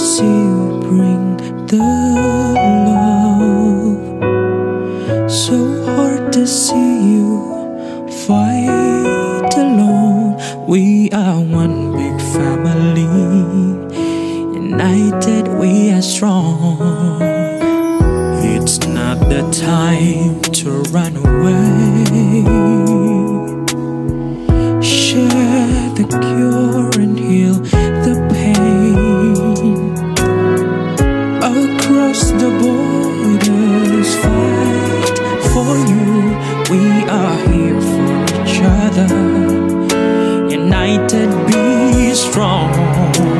Sea, we bring the love. So hard to see you fight alone. We are one big family. United, we are strong. It's not the time to run away. Share the are here for each other. United, be strong.